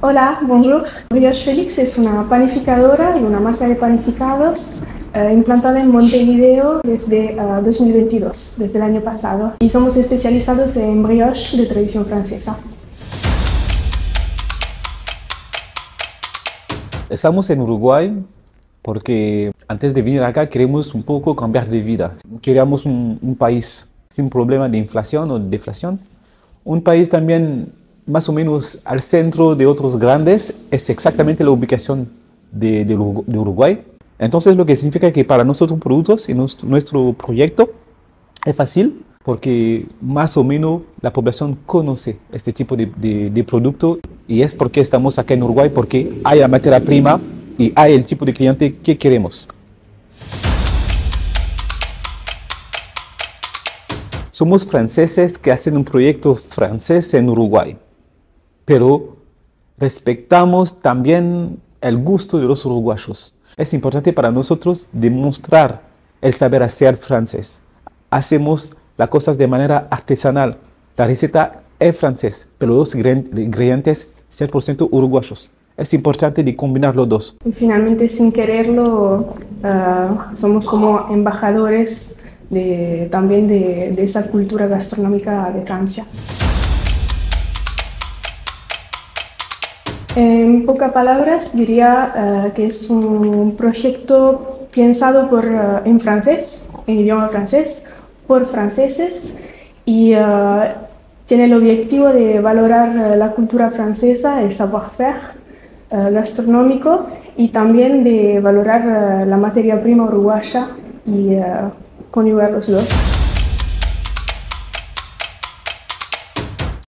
Hola, bonjour. Brioche Félix es una panificadora y una marca de panificados eh, implantada en Montevideo desde 2022, eh, desde el año pasado. Y somos especializados en brioche de tradición francesa. Estamos en Uruguay porque antes de venir acá queremos un poco cambiar de vida. Queríamos un, un país sin problema de inflación o de deflación. Un país también más o menos al centro de otros grandes, es exactamente la ubicación de, Uruguay. Entonces lo que significa que para nosotros productos y nuestro, proyecto es fácil porque más o menos la población conoce este tipo de, de, producto y es porque estamos acá en Uruguay, porque hay la materia prima y hay el tipo de cliente que queremos. Somos franceses que hacen un proyecto francés en Uruguay pero respetamos también el gusto de los uruguayos. Es importante para nosotros demostrar el saber hacer francés. Hacemos las cosas de manera artesanal. La receta es francés, pero los ingredientes 100% uruguayos. Es importante de combinar los dos. Y finalmente, sin quererlo, ah, somos como embajadores también de esa cultura gastronómica de Francia. En pocas palabras diría eh, que es un proyecto pensado por, eh, en francés, en idioma francés, por franceses y eh, tiene el objetivo de valorar la cultura francesa, el savoir-faire gastronómico y también de valorar la materia prima uruguaya y conjugar los dos.